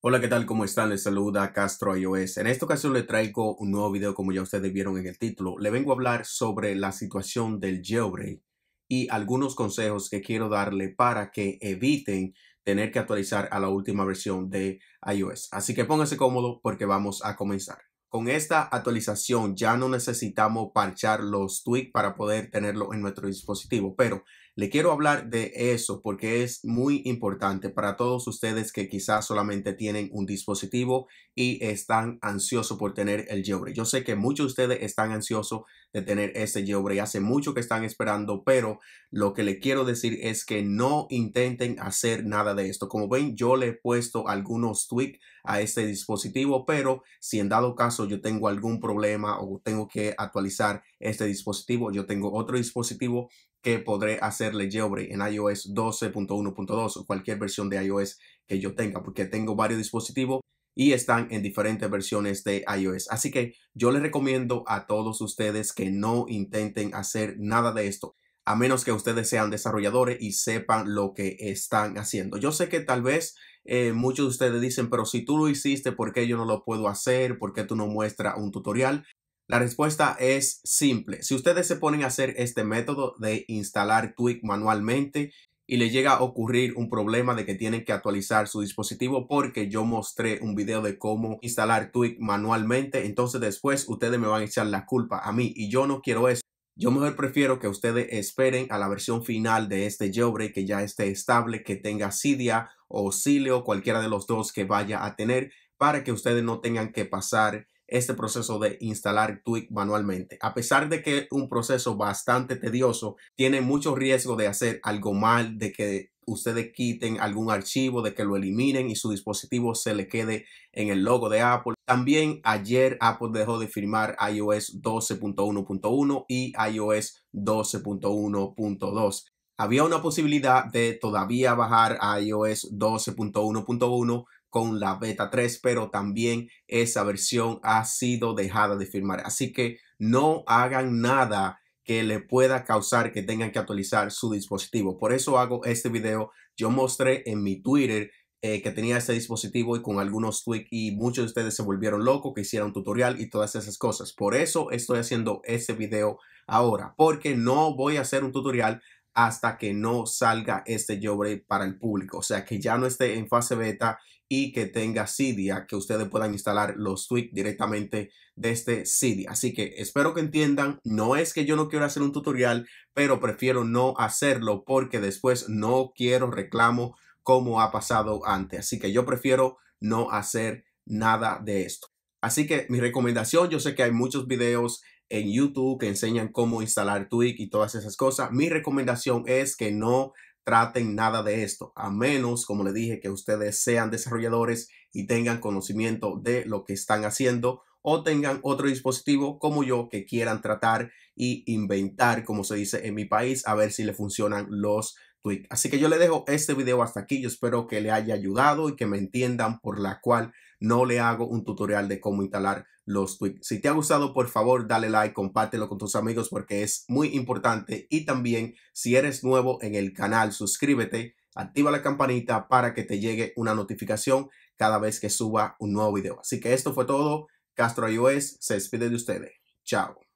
Hola, ¿qué tal? ¿Cómo están? Les saluda Castro iOS. En esta ocasión le traigo un nuevo video como ya ustedes vieron en el título. Le vengo a hablar sobre la situación del jailbreak y algunos consejos que quiero darle para que eviten tener que actualizar a la última versión de iOS. Así que póngase cómodo porque vamos a comenzar. Con esta actualización ya no necesitamos parchar los tweaks para poder tenerlo en nuestro dispositivo, pero le quiero hablar de eso porque es muy importante para todos ustedes que quizás solamente tienen un dispositivo y están ansiosos por tener el jailbreak. Yo sé que muchos de ustedes están ansiosos de tener este jailbreak. Hace mucho que están esperando, pero lo que le quiero decir es que no intenten hacer nada de esto. Como ven, yo le he puesto algunos tweaks a este dispositivo, pero si en dado caso yo tengo algún problema o tengo que actualizar este dispositivo, yo tengo otro dispositivo que podré hacerle jailbreak en iOS 12.1.2 o cualquier versión de iOS que yo tenga, porque tengo varios dispositivos y están en diferentes versiones de iOS. Así que yo les recomiendo a todos ustedes que no intenten hacer nada de esto, a menos que ustedes sean desarrolladores y sepan lo que están haciendo. Yo sé que tal vez eh, muchos de ustedes dicen, pero si tú lo hiciste, ¿por qué yo no lo puedo hacer? ¿Por qué tú no muestras un tutorial? La respuesta es simple. Si ustedes se ponen a hacer este método de instalar Tweak manualmente y le llega a ocurrir un problema de que tienen que actualizar su dispositivo porque yo mostré un video de cómo instalar Tweak manualmente, entonces después ustedes me van a echar la culpa a mí y yo no quiero eso. Yo mejor prefiero que ustedes esperen a la versión final de este jailbreak que ya esté estable, que tenga Cydia o Cilio, cualquiera de los dos que vaya a tener, para que ustedes no tengan que pasar este proceso de instalar Tweak manualmente. A pesar de que es un proceso bastante tedioso, tiene mucho riesgo de hacer algo mal, de que ustedes quiten algún archivo, de que lo eliminen y su dispositivo se le quede en el logo de Apple. También ayer Apple dejó de firmar iOS 12.1.1 y iOS 12.1.2 había una posibilidad de todavía bajar a iOS 12.1.1 con la beta 3, pero también esa versión ha sido dejada de firmar. Así que no hagan nada que le pueda causar que tengan que actualizar su dispositivo. Por eso hago este video. Yo mostré en mi Twitter eh, que tenía este dispositivo y con algunos tweaks y muchos de ustedes se volvieron locos que hicieron tutorial y todas esas cosas. Por eso estoy haciendo este video ahora, porque no voy a hacer un tutorial hasta que no salga este jailbreak para el público. O sea, que ya no esté en fase beta y que tenga Cydia, que ustedes puedan instalar los tweaks directamente desde Cydia. Así que espero que entiendan, no es que yo no quiero hacer un tutorial, pero prefiero no hacerlo porque después no quiero reclamo como ha pasado antes. Así que yo prefiero no hacer nada de esto. Así que mi recomendación, yo sé que hay muchos videos en YouTube que enseñan cómo instalar Tweak y todas esas cosas. Mi recomendación es que no traten nada de esto, a menos, como le dije, que ustedes sean desarrolladores y tengan conocimiento de lo que están haciendo o tengan otro dispositivo como yo que quieran tratar y inventar, como se dice en mi país, a ver si le funcionan los tweaks. Así que yo le dejo este video hasta aquí. Yo espero que le haya ayudado y que me entiendan por la cual no le hago un tutorial de cómo instalar los tweaks. Si te ha gustado, por favor, dale like, compártelo con tus amigos porque es muy importante. Y también, si eres nuevo en el canal, suscríbete, activa la campanita para que te llegue una notificación cada vez que suba un nuevo video. Así que esto fue todo. Castro iOS se despide de ustedes. Chao.